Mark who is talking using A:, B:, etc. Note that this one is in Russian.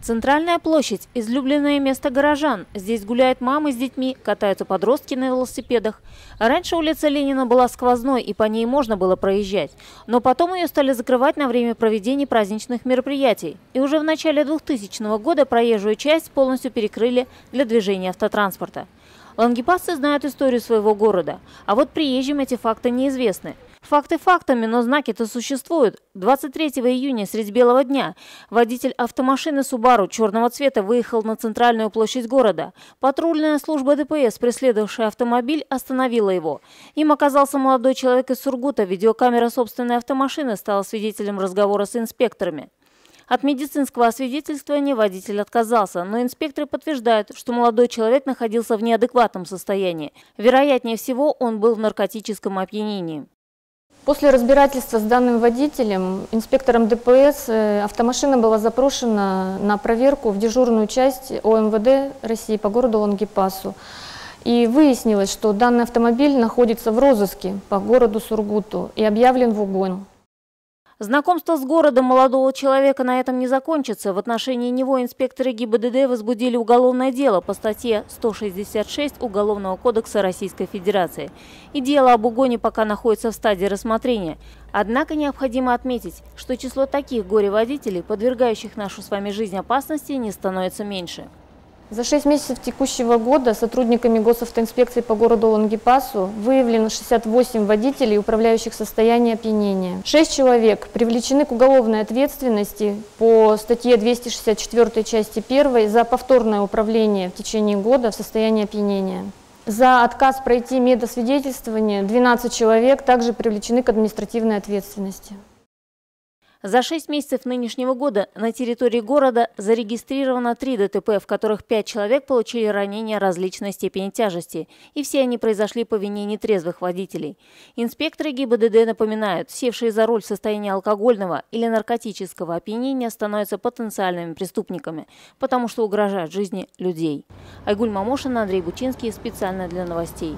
A: Центральная площадь – излюбленное место горожан. Здесь гуляют мамы с детьми, катаются подростки на велосипедах. Раньше улица Ленина была сквозной, и по ней можно было проезжать. Но потом ее стали закрывать на время проведения праздничных мероприятий. И уже в начале 2000 года проезжую часть полностью перекрыли для движения автотранспорта. Лангепасцы знают историю своего города, а вот приезжим эти факты неизвестны. Факты фактами, но знаки-то существуют. 23 июня, средь белого дня, водитель автомашины Subaru черного цвета выехал на центральную площадь города. Патрульная служба ДПС, преследовавшая автомобиль, остановила его. Им оказался молодой человек из Сургута. Видеокамера собственной автомашины стала свидетелем разговора с инспекторами. От медицинского освидетельствования водитель отказался, но инспекторы подтверждают, что молодой человек находился в неадекватном состоянии. Вероятнее всего, он был в наркотическом опьянении.
B: После разбирательства с данным водителем, инспектором ДПС, э, автомашина была запрошена на проверку в дежурную часть ОМВД России по городу Лангепасу. И выяснилось, что данный автомобиль находится в розыске по городу Сургуту и объявлен в угон.
A: Знакомство с городом молодого человека на этом не закончится. В отношении него инспекторы ГИБДД возбудили уголовное дело по статье 166 Уголовного кодекса Российской Федерации. И дело об угоне пока находится в стадии рассмотрения. Однако необходимо отметить, что число таких горе-водителей, подвергающих нашу с вами жизнь опасности, не становится меньше.
B: За 6 месяцев текущего года сотрудниками госавтоинспекции по городу Лангепасу выявлено 68 водителей, управляющих состоянием опьянения. 6 человек привлечены к уголовной ответственности по статье 264 части 1 за повторное управление в течение года в состоянии опьянения. За отказ пройти медосвидетельствование 12 человек также привлечены к административной ответственности.
A: За шесть месяцев нынешнего года на территории города зарегистрировано три ДТП, в которых пять человек получили ранения различной степени тяжести, и все они произошли по вине нетрезвых водителей. Инспекторы ГИБДД напоминают, севшие за руль в состоянии алкогольного или наркотического опьянения становятся потенциальными преступниками, потому что угрожают жизни людей. Айгуль Мамошина, Андрей Бучинский специально для новостей.